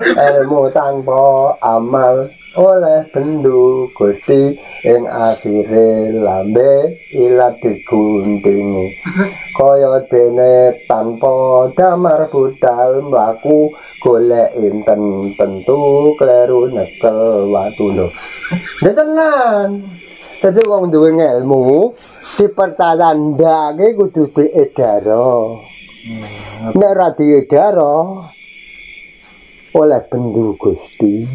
ilmu tanpa amal oleh bendu Gusti ing akhire lambe ilat diguntingi. Kaya dene tanpa damar budal mlaku golek inten tentu kleru nekel watu lho tenan dadi wong duwe ilmu dipercaya ndake kudu diedaro nek ra diedaro oleh bendu Gusti.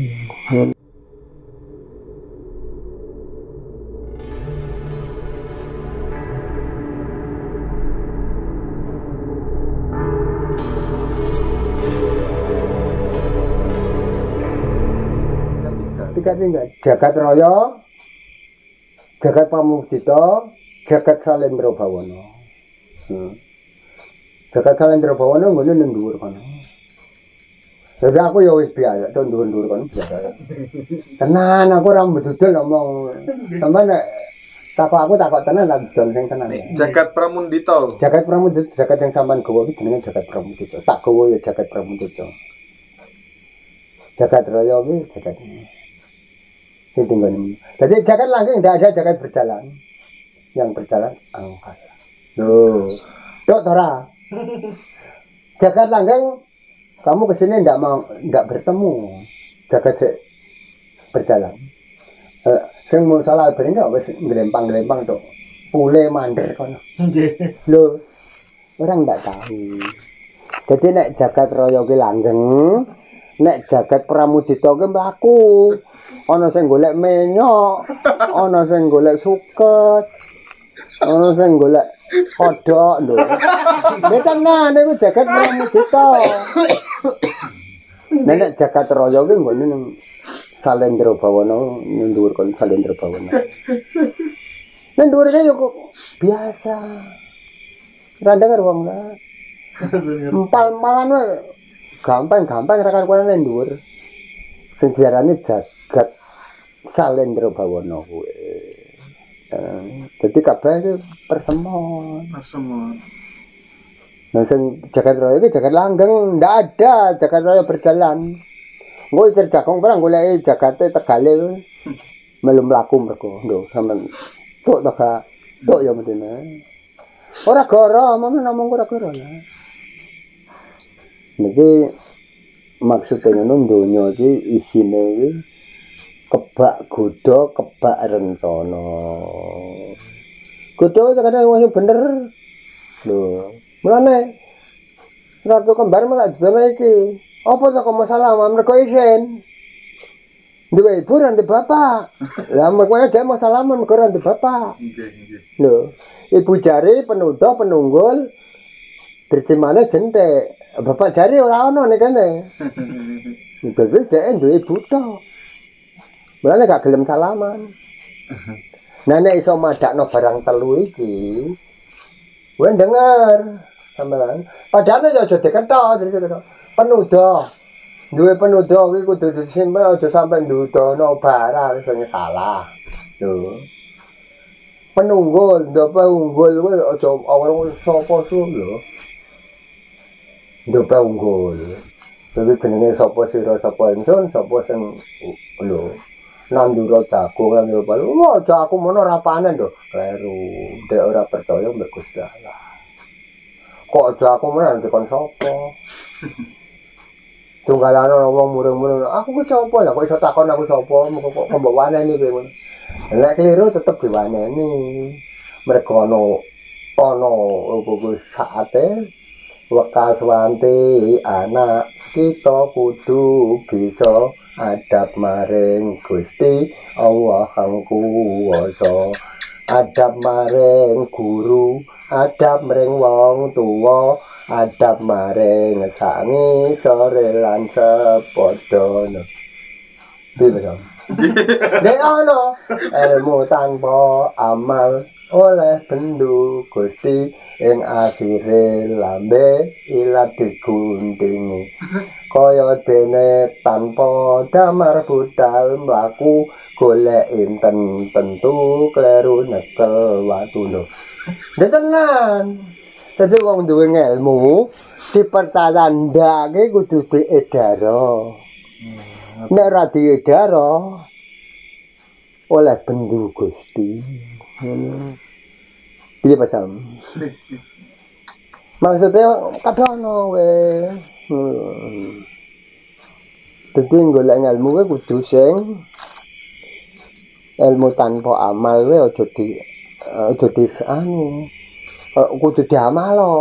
Tiga tinggal. Jagat raya jagat pamukdita jagat salendra bawana hmm. jagat salendra bawana nggone nang dhuwur Jadi aku ya wis biasa, tuh dhuwur-dhuwur kono biasa. Tenan aku ora mbedudel ngomong. Sampe nek takok aku takok tenan lan dol sing tenan. Jagat Pramundita. Jagat Pramudita, jagat yang sampean gawa iki jenenge jagat Pramudita. Tak gawa ya jagat Pramudita. Jagat raya iki jagat ini. Sing tinggal ini. Jadi jagat langgeng tidak ada jagat berjalan. Yang berjalan angkasa. Loh. Dok Tora. Jagat langgeng kamu kesini tidak mau tidak bertemu jagat sik berjalan. Eh, sing mau salah bener enggak wis ngelempang-ngelempang tuh. Pule mandir kono. Lho, orang ndak tahu. Jadi nek jagat raya ki langgeng, nek jagat pramudita ki mlaku. Ana sing golek menyok, ana sing golek suket, ana sing golek kodhok lho. Nek tenan niku jagat pramudita. Nek nek jagat raya ki nggone ning Salendra Bawana, ning dhuwur kon Salendra Bawana. Ning dhuwur yo kok biasa. Ora denger wong lah. Empal-empalan wae gampang-gampang ra karuan ning dhuwur. Sing diarani jagat Salendra Bawana kuwi. Eh, Dadi kabeh persemon. Persemon. Nah, sing jagat raya iki jagat langgeng, ndak ada jagat raya berjalan. Engko cerjakong barang golek jagate tegale melu mlaku mergo lho sampean tok to gak tok ya mendene. Ora goro, mana namung ora goro lah. Jadi maksudnya ngono donya iki isine iki kebak kuda, kebak rencana. Kuda kadang wis bener. Lho, mulane Ratu kembar malah dene iki. Apa kok masalah mergo isin? Duwe ibu ranti bapak. Lah mergo dia masalah mergo ranti bapak. Nggih, nggih. Lho, ibu jari penuduh penunggul terjemane jentek. Bapak jari ora ono nek kene. Dadi dhek duwe ibu tok. Mulane gak gelem salaman. Nah nek iso madakno barang telu iki, kowe denger sampean. Padahal ya aja diketok, jadi ketok. Penudo. Duwe penudo iki kudu disimpen aja sampe ndudono barang iso salah. Yo. Penunggul, ndopo unggul kuwi aja awon sapa lho. Ndopo unggul. Dadi jenenge sapa sira sapa ingsun sapa sing lho. Nandura jagung lan yo balu. Wah, aku mono rapane lho. Kleru. Dek ora percaya mbek Gusti Allah. Kok jago mono nanti kon sapa? Tunggalan wong murung-murung. Aku ku sapa ya? Kok iso takon aku sapa? Kok kok waneni kowe ngono. Nek keliru tetep diwaneni. Mergo ana ana apa ku saate wekas wanti anak kita kudu bisa adab maring Gusti Allah kang kuwasa adab maring guru adab maring wong tuwa adab maring sangi sore lan sepadana Piye Mas? Nek ana ilmu tanpa amal oleh bendu Gusti ing akhire lambe ilat diguntingi kaya dene tanpa damar budal mlaku golek inten tentu kleru nekel watu lho tenan Dadi wong duwe ilmu dipercaya ndake kudu diedaro. Nek ora diedaro oleh bendu Gusti. Ngono. Piye pasam? Maksudnya kabeh ono we. Hmm. Dadi golek ilmu kuwi kudu sing ilmu tanpa amal we aja di aja di anu kudu diamal lo.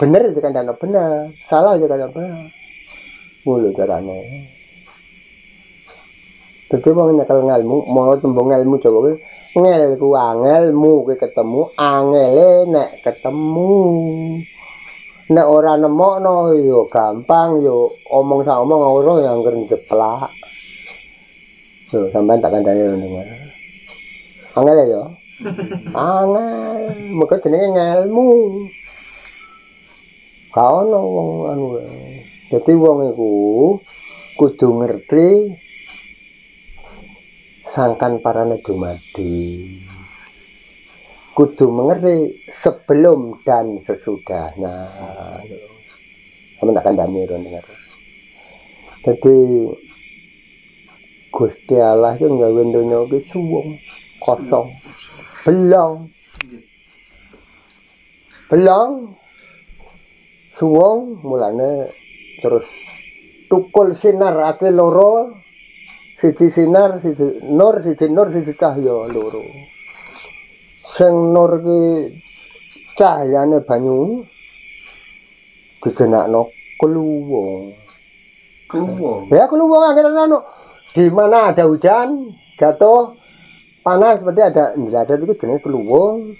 Bener itu kan bener, salah itu kan bener. Mulu carane. Dadi wong nyekel ilmu, mau tembung ilmu coba kuwi ngel ku angelmu ketemu angele nek ketemu. Nek ora nemokno yo gampang yo omong sak omong ora yang ngger jeplak. Yo sampean tak kandhani ngono. Angel ya yo. Angel, muga jenenge ngelmu. Ka ono wong anu. Dadi wong iku kudu ngerti sangkan para dumadi. Kudu mengerti sebelum dan sesudahnya. Sama tak kandani dengar. Jadi Gusti Allah itu nggawe donya iki suwung kosong. Belong. Belong. Suwung mulane terus tukul sinar ake loro siji sinar siji nur siji nur siji cahya loro. Sing nur ki cahyane banyu dijenakno kluwung. Keluar. ya kluwung akhirnya anu di mana ada hujan jatuh panas seperti ada ada itu jenis kluwung.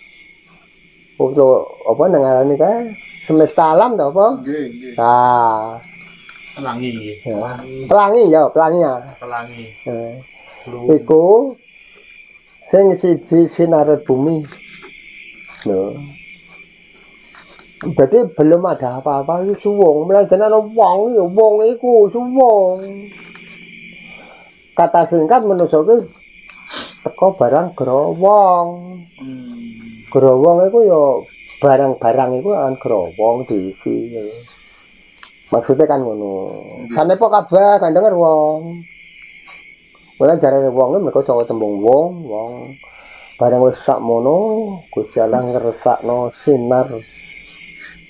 Untuk apa nengarani kae? Semesta alam to apa? Nggih, nggih. nah pelangi ya. pelangi ya pelangi ya pelangi Eh. Iku sing siji sinar bumi lho Jadi belum ada apa-apa itu suwung, melajaran wong ya wong iku suwung. Kata singkat menurut itu teko barang growong. Hmm. Growong iku ya barang-barang iku kan growong diisi. ya. Maksudnya kan ngono. Sanepo kabeh kan denger wong. Mulai jarane wong mereka coba tembung wong, wong. Barang wis sakmono, Gusti Allah ngresakno sinar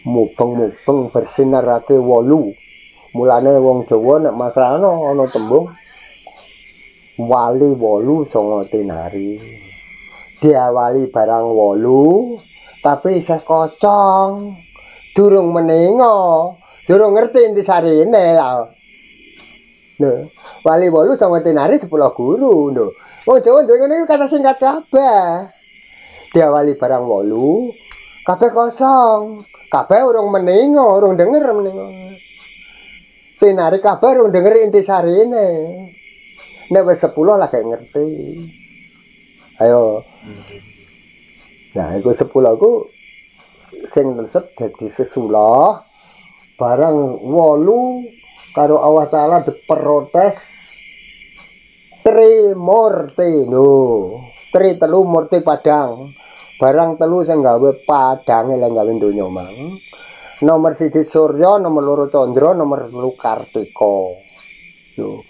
mubeng-mubeng bersinarake wolu. Mulane wong Jawa nek masrano ana tembung wali wolu songo tinari. Diawali barang wolu tapi isih kocong. Durung meningo, durung ngerti inti sarine lah. Lho, wali wolu songo tinari sepuluh guru lho. Wong Jawa duwe ngene kata singkat kabeh. Diawali barang wolu, kabeh kosong. Kabeh urung meningo, urung denger meningo. Tinari kabeh urung denger inti sarine. Nek wis 10 lah kayak ngerti. Ayo. Nah, iku 10 ku sing resep dadi sesulah barang wolu karo Allah Taala diprotes tri murti no tri telu murti padang. Barang telu sing gawe padange lek gawe donya mang. Nomor siji surya nomor loro candra nomor telu kartika. Lho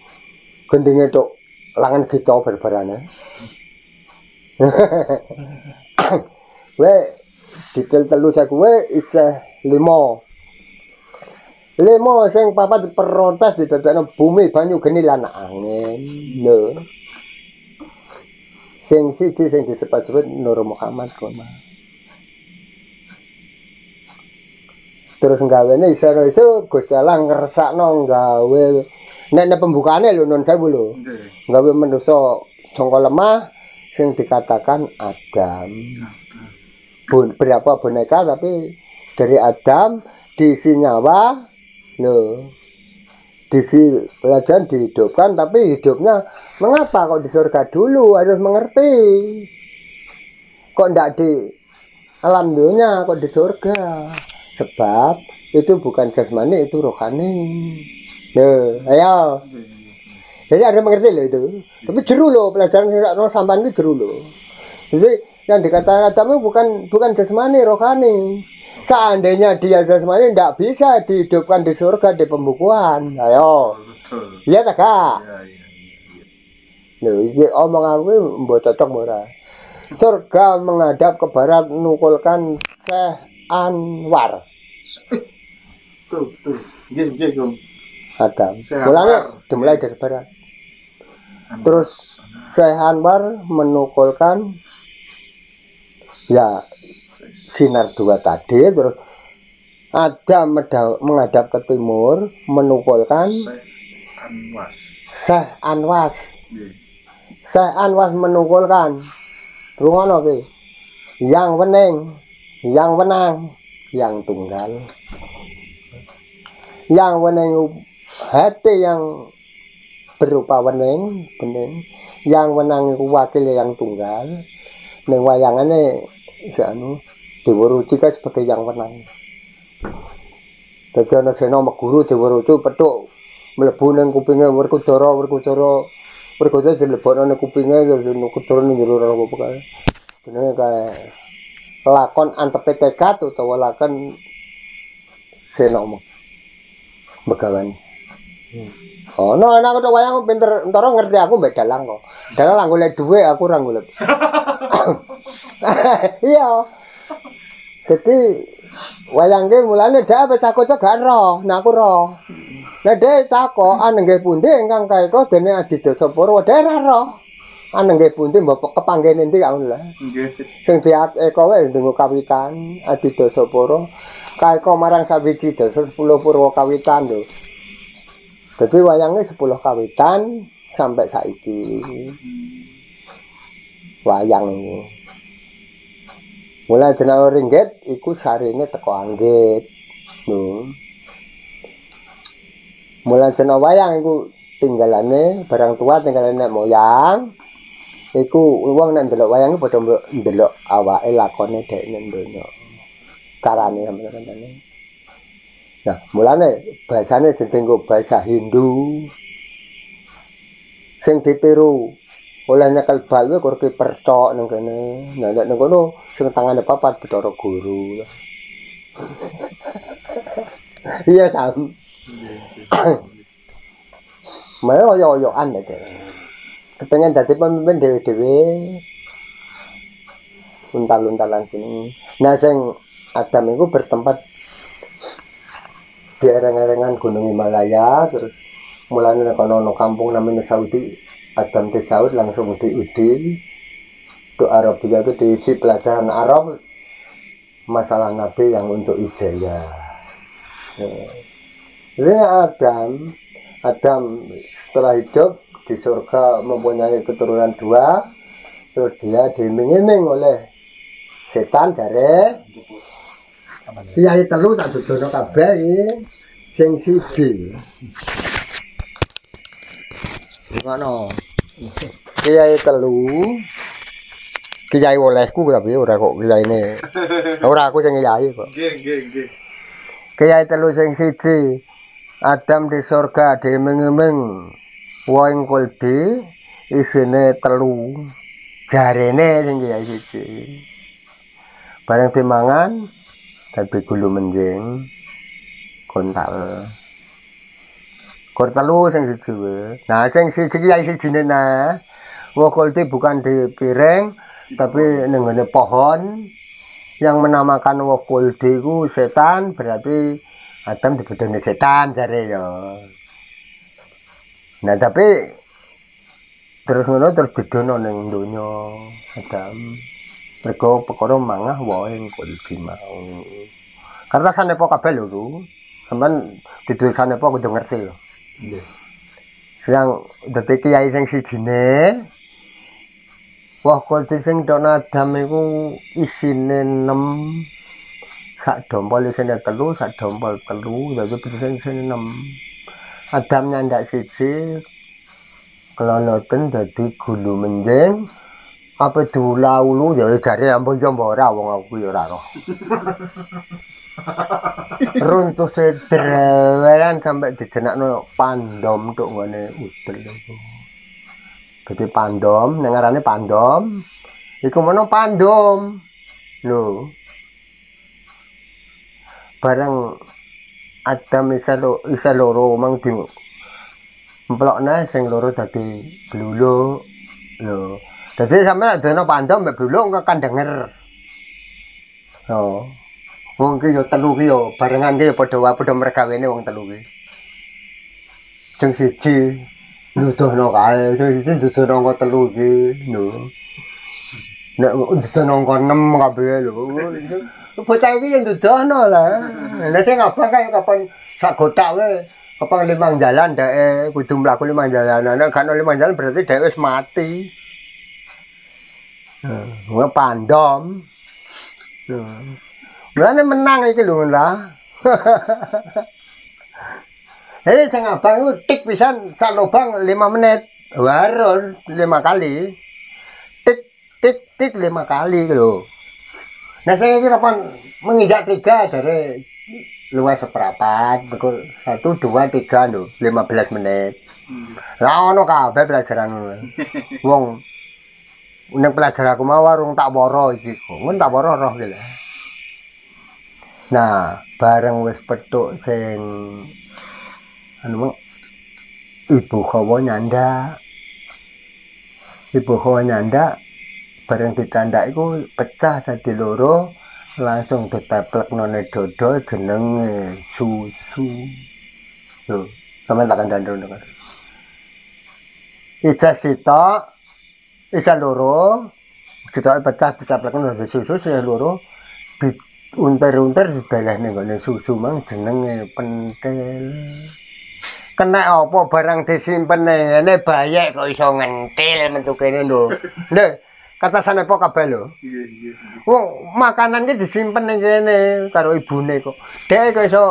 gendinge tok. Langan kita berbarane we detail telu saya kuwe isih lima lima sing papat diprotes didadekno bumi banyu geni lan angin. Lho. Sing siji sing disebut-sebut Nur Muhammad koma terus gawene iso-iso Gusti Allah ngersakno gawe nek nek pembukaane lho non sewu lho gawe manusa sangka lemah sing dikatakan Adam. Bon, berapa boneka tapi dari Adam diisi nyawa loh diisi pelajaran dihidupkan tapi hidupnya mengapa kok di surga dulu? Harus mengerti. Kok ndak di alam dunia kok di surga. Sebab itu bukan jasmani itu rohani. Loh ayo. Jadi ada mengerti loh itu. Tapi jeru loh pelajaran no sampan itu jeru loh. Jadi yang dikatakan itu bukan bukan jasmani rohani Seandainya dia jasmani tidak bisa dihidupkan di surga di pembukuan. Ayo. betul Iya tak kak? ya ya ya Lho, iki omong aku mbok cocok ora. Surga menghadap ke barat nukulkan Syekh Anwar. betul betul iya iya Gong. Adam. Syekh Mulanya dimulai dari barat. Terus Syekh Anwar menukulkan ya sinar dua tadi terus meda- menghadap ke timur menukulkan Syekh Anwas Syekh Anwas. Iya. Syekh Anwas menukulkan rungono ki. Yang wening, yang wenang, yang tunggal. Yang wening hati yang berupa wening, bening. Yang wenang iku wakil yang tunggal. Ning wayangane si anu diwuruti kan sebagai yang wenang. Dadi ana sena meguru diwuruti petuk mlebu ning kupinge Werkudara, Werkudara Werkudara dilebokno ning kupinge terus Werkudara ning jero ora apa kae. Jenenge kae lakon antepe tekad utawa lakon sena. Begawan. Oh, no, enak kok wayang pinter entara ngerti aku mbek dalang kok. Dalang lah golek dhuwit aku ora golek. Iya. Jadi wayang ki mulane dhek apa takut gak ero, nah aku ero. Lah dhek takok anengge pundi ingkang kaeka dene Adidasa Purwa dhek ora ero. Anengge pundi mbok kepanggene endi gak ngono lah. Nggih. Sing diake kowe ndonga kawitan Adidasa Purwa kaeka marang sawiji dasa 10 Purwa kawitan lho. Dadi wayange 10 kawitan sampai saiki. Wayang. Mulai jeneng ringgit iku sarine teko anggit. Lho. Mulai jeneng wayang iku tinggalane barang tua tinggalane nek moyang. Iku wong nek ndelok wayang iku padha ndelok awake lakone dhek ning donya. Carane sampeyan Nah, mulane bahasane jeneng bahasa Hindu. Sing ditiru oleh nyekel bal kuwi kurke percok ning kene. Nah, nek ning kono sing tangane papat Bathara Guru. Iya, Sam. Mae oyo-oyoan ya, Dek. Kepengen dadi pemimpin dhewe-dhewe. Untal-untalan sini. Nah, sing Adam itu bertempat di ereng-erengan Gunung Himalaya, terus nek ana ana kampung namanya Saudi, Adam ke Saudi langsung di Udi. Untuk Arabia itu diisi pelajaran Arab masalah Nabi yang untuk ijazah. Ya. Jadi Adam, Adam setelah hidup di surga mempunyai keturunan dua, terus dia diiming-iming oleh setan dari Kiai telu tak dudono kabeh sing siji. Ngono. Kiai telu Kiai olehku tapi ora kok kiyaine. Ora aku sing kiai kok. Nggih nggih nggih. Kiai telu sing siji Adam di surga diiming-iming wong kuldi isine telu jarene sing kiai siji bareng dimangan dadi gulu menjing kontal Kor telu sing siji. Nah sing siji kiai sijine nah wong kuldi bukan di piring tapi ning nggone pohon yang menamakan Wokuldi ku setan berarti Adam dibedoni setan jare ya. Nah tapi terus ngono terus didono ning donya Adam. Mergo perkara mangah wae Wokuldi mau. Karena sanepo kabeh lho ku. Sampeyan didul sanepo kudu ngerti lho. Nggih. Yang dadi kiai sing sijine Wah, kulti sing dono Adam iku isine 6 sak dompol isine telu, sak dompol telu, dadi isine isine 6. Adam nyandak siji keloloten dadi gulu menjing. Apa diulaulu ya jare ya mbok ora wong aku ya ora roh. Runtuh sedrewelan sampai dijenakno pandom tok ngene udel. Dadi pandom, ning ngarane pandom. Iku mono pandom. Lho. barang Adam isa lo isa loro mang di emplokna sing loro dadi bluluk lho dadi sampe dono pandom mbek bluluk kok kan denger oh wong ki yo telu ki yo barengan ki yo padha padha mergawene wong telu ki. Sing siji nuduhno kae sing siji nuduhno kok telu ki lho. Nek nuduhno kok enem kabeh lho. Bocah iki yo nuduhno lah. Nek sing abang kapan sak gotak wae apa limang jalan dek kudu mlaku limang jalan. Nek gak ono limang jalan berarti dek wis mati. Wah pandom. Mulane menang iki lho lah. Hei sing abang iku tik pisan sak lubang 5 menit. Warus 5 kali. Tik tik tik 5 kali lho. Nah saya ini kapan menginjak tiga dari luas seperempat, betul satu dua tiga lho, lima belas menit. Lah ono kabeh pelajaran. Wong ning pelajaran aku mau warung tak woro iki kok. Mun tak woro roh iki lho. Nah, bareng wis petuk sing anu ibu kawa nyanda. Ibu kawa nyanda bareng ditandak iku pecah dadi loro langsung diteplek none dodo jenenge susu lho sampe tak kandhani ngono Isa sitok isa loro sitok pecah diteplek none susu sing loro unter-unter didalehne nggone susu mang jenenge pentil kena apa barang disimpen ngene bayek kok iso ngentil metu kene lho lho kata sana po kabeh lho Iya iya. Makanan ki disimpen ning kene karo ibune kok. Dek kok iso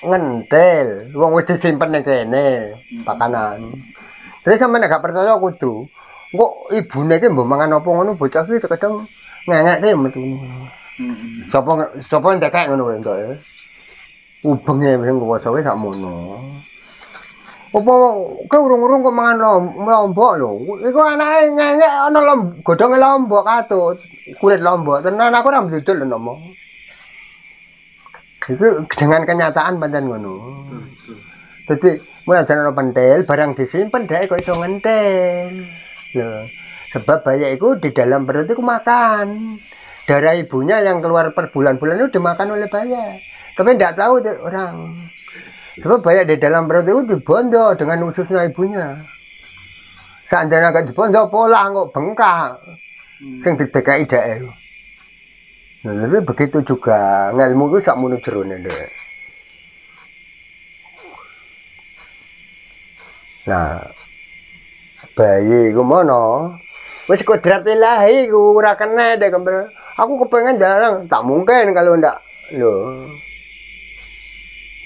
ngentil. Wong wis disimpen ning kene makanan. Terus sampe nek gak percaya kudu. Kok ibune ki mbok mangan apa ngono bocah ki kadang ngengeke metu. Sopo sopo ndekek ngono wae entuk ya. Ubenge sing kuwasa wis sakmono. Apa ke urung-urung kok mangan lom- lombok lho. Iku anake ngengek ana lom godhonge lombok katut. Kulit lombok. Tenan aku ora mjujul lho nomo. Itu dengan kenyataan pancen ngono. Dadi mulai ana pentil barang disimpen dhek kok iso ngentil. Lho, sebab bayi itu di dalam perut itu makan. Darah ibunya yang keluar per bulan-bulan itu dimakan oleh bayi. Tapi tidak tahu tuh orang. Sebab bayi di dalam perut itu dibondo dengan ususnya ibunya. Seandainya gak dibondo pola kok bengkak. Sing didekai dhek. Nah, tapi begitu juga ngelmu itu sak munu jerone dek. Nah, bayi iku mono. Wis kodrat ilahi iku ora kena dek kembar. Aku kepengen jarang, tak mungkin kalau ndak. Lho.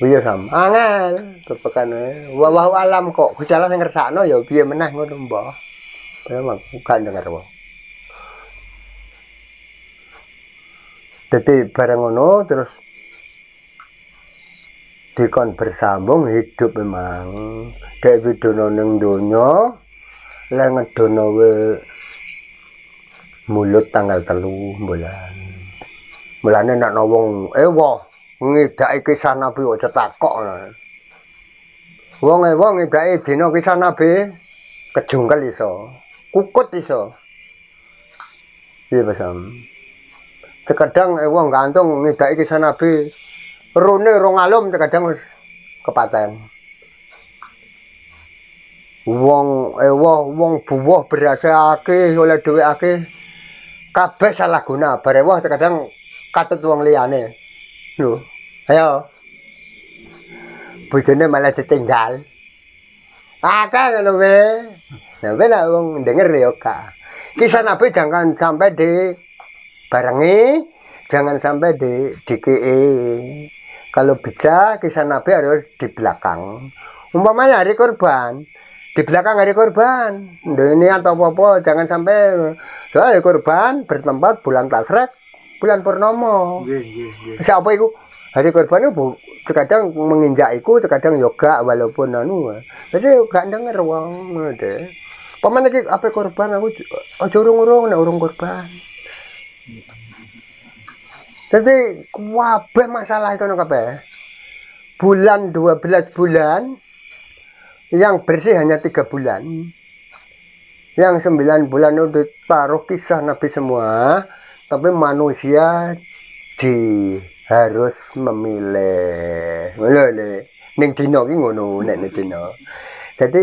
Iya sam, angel tepekan wa wa alam kok gejala sing ngersakno ya piye meneh ngono mbah. Memang gak denger wong. Jadi bareng ngono terus dikon bersambung hidup memang dek widono ning donya le ngedono we mulut tanggal telu bulan mulane nek ana wong ewa ngidaki kisah nabi aja takok wong ewa ngidaki dina kisah nabi kejungkel iso kukut iso iya pasam Terkadang eh wong gantung ngidaki kisah Nabi. Rune rong alum terkadang wis kepaten. Wong ewa wong buwah berasa akeh oleh dhewe akeh. Kabeh salah guna, bare wah terkadang katut wong liyane. Lho, ayo. Bojone malah ditinggal. Akeh ngono wae. Nah, nek wong denger ya gak. Kisah Nabi jangan sampai di barengi jangan sampai di DKE kalau bisa kisah Nabi harus di belakang umpamanya hari korban di belakang hari korban. Ini atau apa jangan sampai. Soalnya hari korban bertempat bulan tasrek bulan purnomo. Nggih nggih nggih. siapa itu hari korban itu bu- terkadang menginjak iku terkadang yoga walaupun anu. Jadi gak denger wong deh paman iki apa korban? Aku aja urung-urung nek urung korban. Jadi kabeh masalah itu kabeh. Bulan 12 bulan yang bersih hanya tiga bulan. Yang sembilan bulan itu taruh kisah Nabi semua, tapi manusia di harus memilih. Ning dina ki ngono nek ning dina. Jadi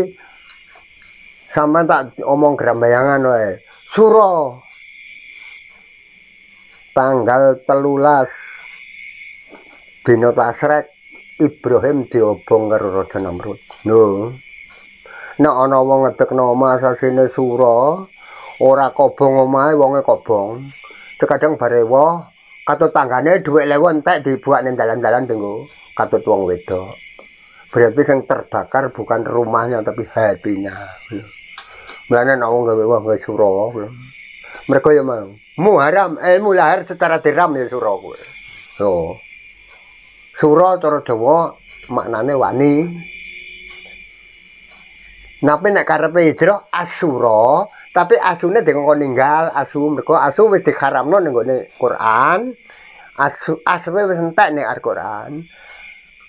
sama tak omong gerambayangan wae. Suro tanggal telulas dina tasrek Ibrahim diobong karo Raja Namrud. No. Nek ana wong ngedekno omah asasine sura, ora kobong omahe wonge kobong. Terkadang barewa katut tanggane dhuwit lewu entek dibuat ning dalan-dalan tenggo katut wong wedok. Berarti yang terbakar bukan rumahnya tapi hatinya. Mulane nek wong gawe wong sura. Mereka ya mau. Muharam ilmu lahir secara diram ya sura kuwi. So. Sura cara Jawa maknane wani. Napi nek karepe hijrah asura, tapi asune dikongkon ninggal, asu mergo asu wis diharamno ning gone Quran. Asu aswe wis entek ning Al-Quran.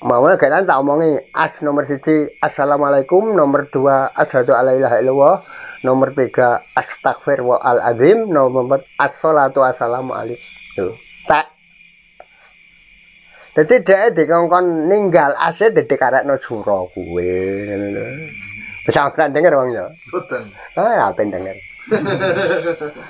Mau kan tak omongi as nomor siji assalamualaikum, nomor dua asyhadu alla ilaha illallah, nomor tiga wa al azim, nomor empat as-salatu assalamu alaikum. Tak Dadi dhek dikongkon ninggal ase dadi karekno sura kuwe. Bisa kan denger wong ya. Boten. Ah, apa denger.